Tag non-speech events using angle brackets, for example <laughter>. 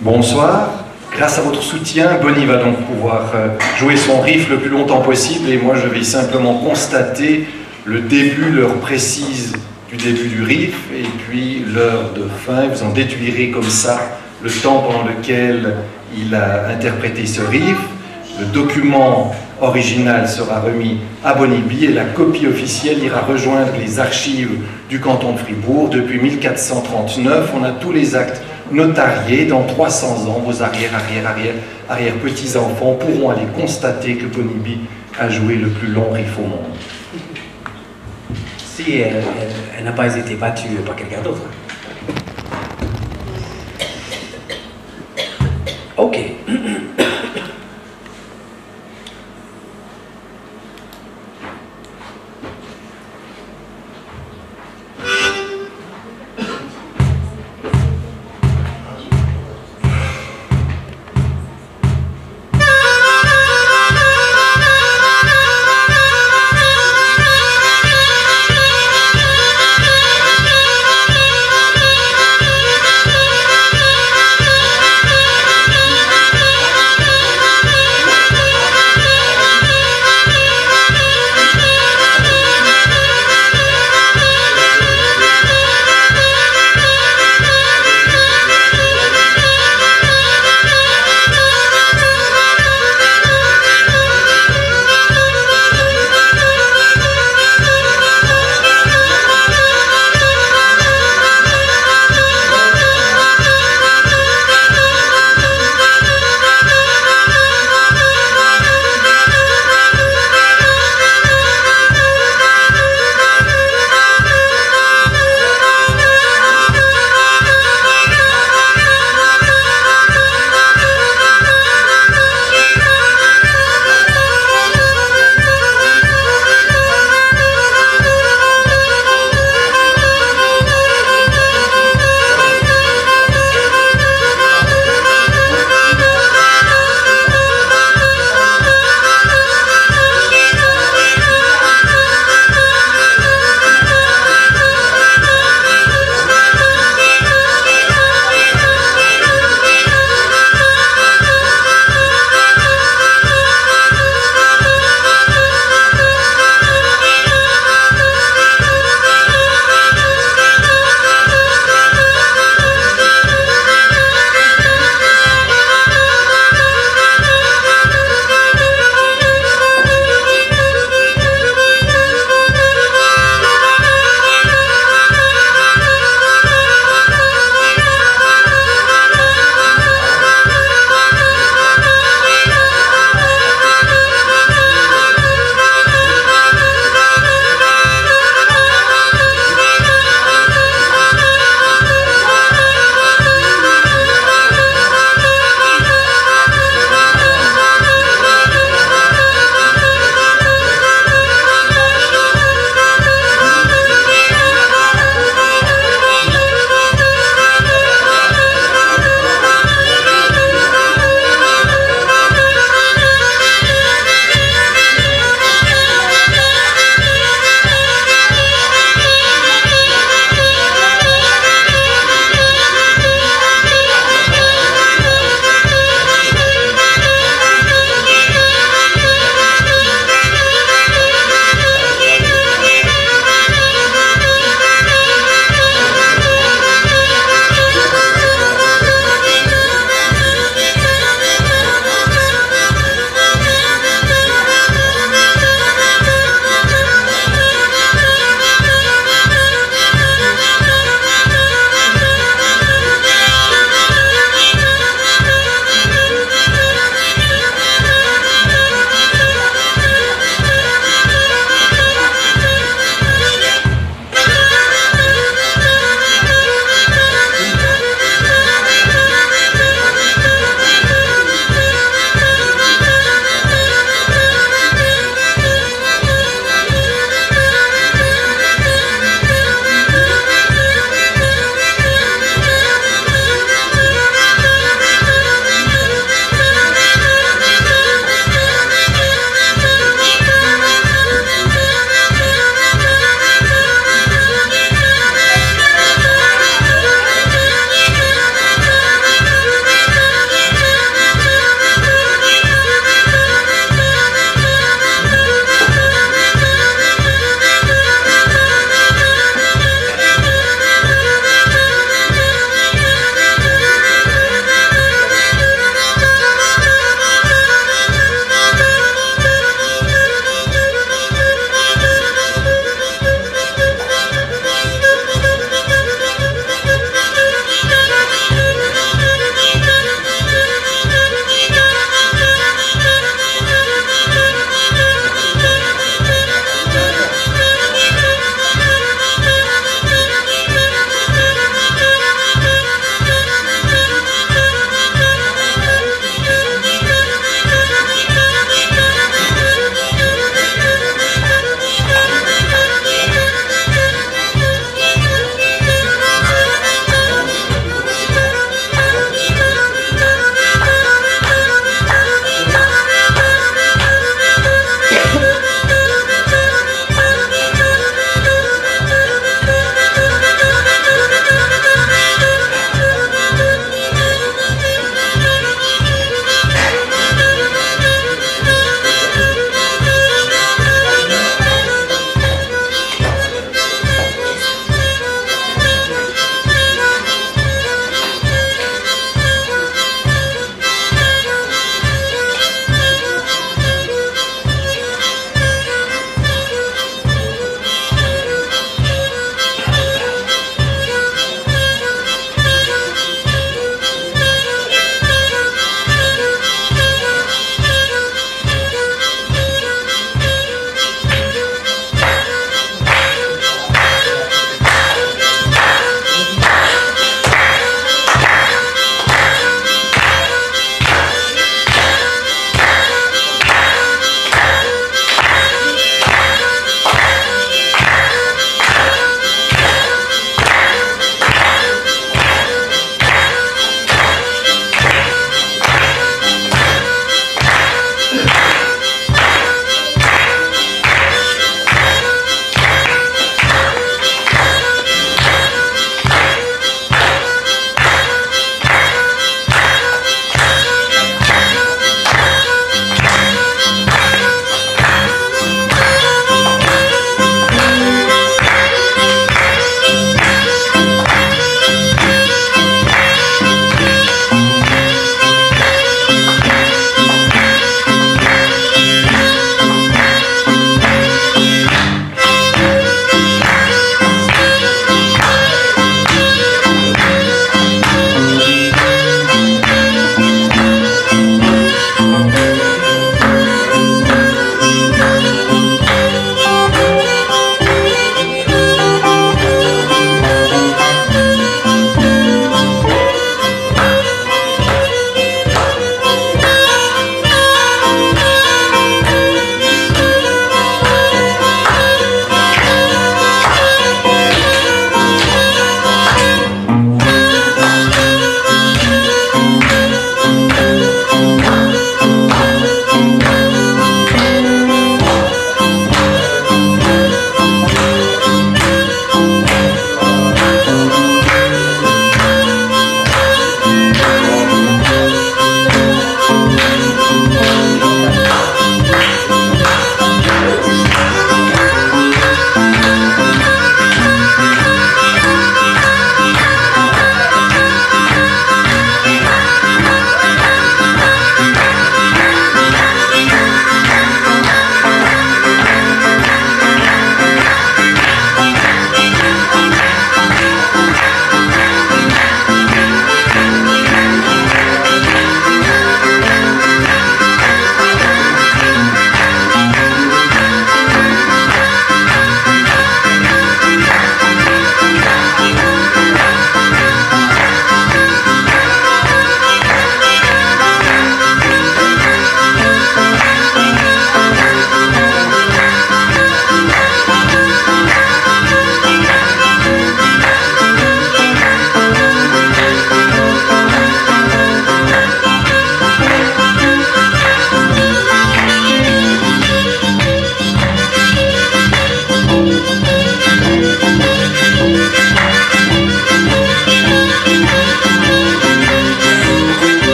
Bonsoir. Grâce à votre soutien, Bonnie va donc pouvoir euh, jouer son riff le plus longtemps possible et moi je vais simplement constater le début, l'heure précise du début du riff et puis l'heure de fin. Vous en déduirez comme ça le temps pendant lequel il a interprété ce riff. Le document original sera remis à Bonibi et la copie officielle ira rejoindre les archives du canton de Fribourg. Depuis 1439, on a tous les actes notariés. Dans 300 ans, vos arrière, arrière, arrière, arrière petits-enfants pourront aller constater que Bonibi a joué le plus long riff au monde. Si elle, elle n'a pas été battue par quelqu'un d'autre. Ok. <clears throat>